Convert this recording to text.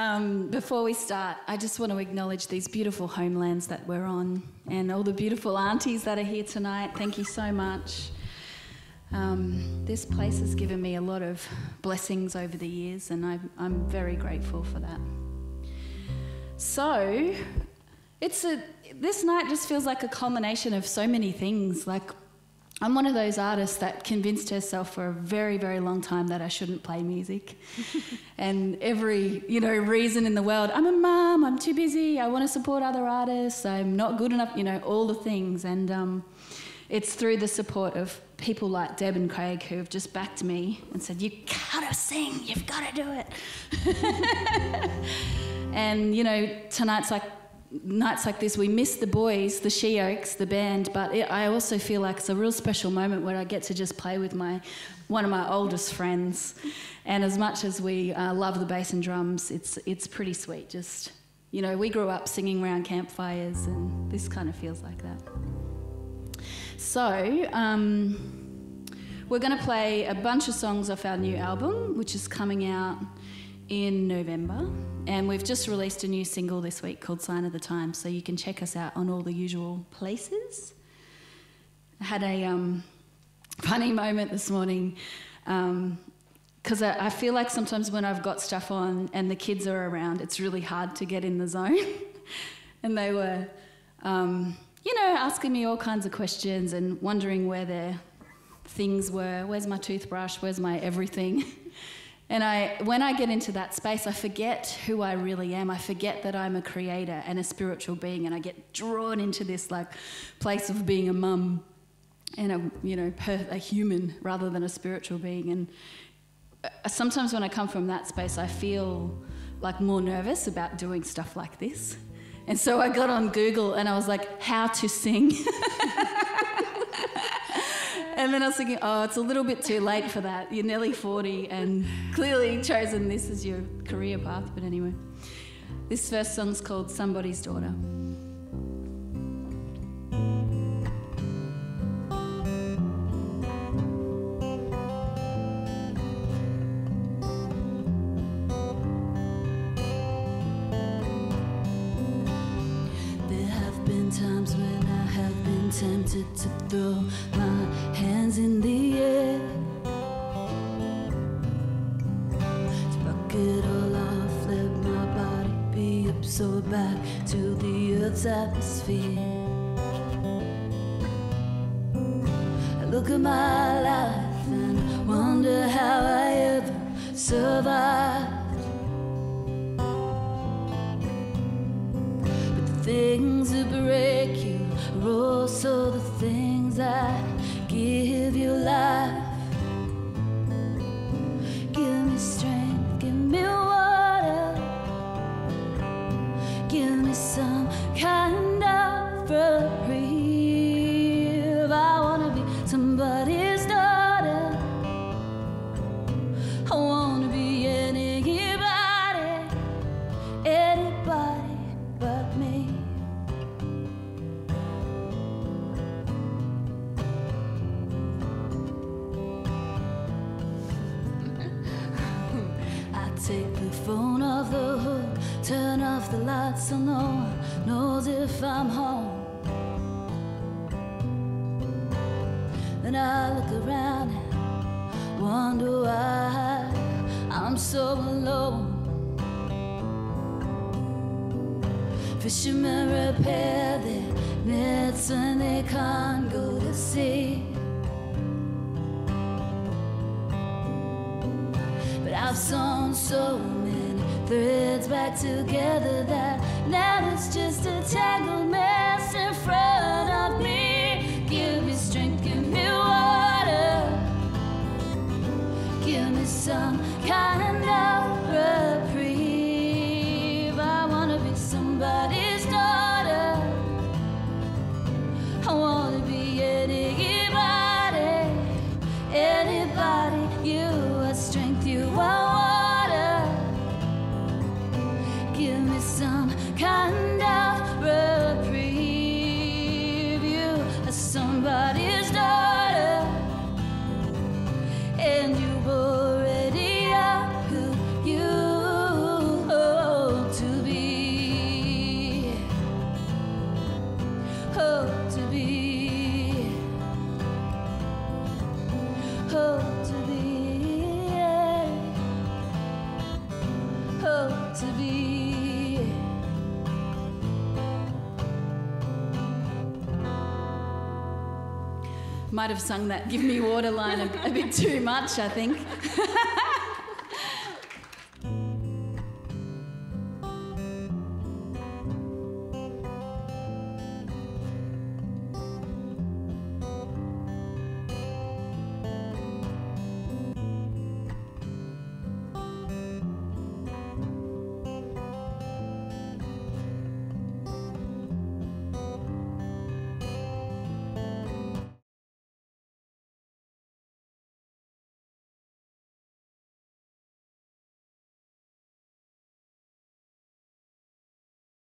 Um, before we start, I just want to acknowledge these beautiful homelands that we're on and all the beautiful aunties that are here tonight. Thank you so much. Um, this place has given me a lot of blessings over the years, and I'm, I'm very grateful for that. So, it's a this night just feels like a culmination of so many things. Like I'm one of those artists that convinced herself for a very, very long time that I shouldn't play music. and every, you know, reason in the world, I'm a mum, I'm too busy, I want to support other artists, I'm not good enough, you know, all the things. And um, it's through the support of people like Deb and Craig who have just backed me and said, You gotta sing, you've gotta do it. and, you know, tonight's like nights like this, we miss the boys, the Sheoaks, the band, but it, I also feel like it's a real special moment where I get to just play with my one of my oldest friends. And as much as we uh, love the bass and drums, it's it's pretty sweet. Just you know, we grew up singing around campfires, and this kind of feels like that. So. Um, we're going to play a bunch of songs off our new album, which is coming out in November. And we've just released a new single this week called Sign of the Times, so you can check us out on all the usual places. I had a um, funny moment this morning because um, I, I, feel like sometimes when I've got stuff on and the kids are around, it's really hard to get in the zone. and they were, um, you know, asking me all kinds of questions and wondering where their things were. Where's my toothbrush? Where's my everything? And I, when I get into that space, I forget who I really am. I forget that I'm a creator and a spiritual being, and I get drawn into this like place of being a mum and a you know per, a human rather than a spiritual being. And uh, sometimes when I come from that space, I feel like more nervous about doing stuff like this. And so I got on Google and I was like, how to sing. and then I was thinking, oh, it's a little bit too late for that. You're nearly 40 and clearly chosen this as your career path. But anyway, this first song's called Somebody's Daughter. times when I have been tempted to throw hands in the air. To buck it all off, let my body be absorbed back to the earth's atmosphere. I look at my life and wonder how I ever survived. But the things that break you are also the things that give you life. Give me strength, give me water, give me some kind of reprieve. I wanna be somebody's daughter. I wanna be anybody, anybody take the phone off the hook, turn off the lights so no one knows if I'm home. Then I look around and wonder why I'm so alone. Fishermen repair their nets when they can't go to sea. I've sewn so many threads back together that now it's just Might have sung that "Give Me Water" line a, a bit too much, I think.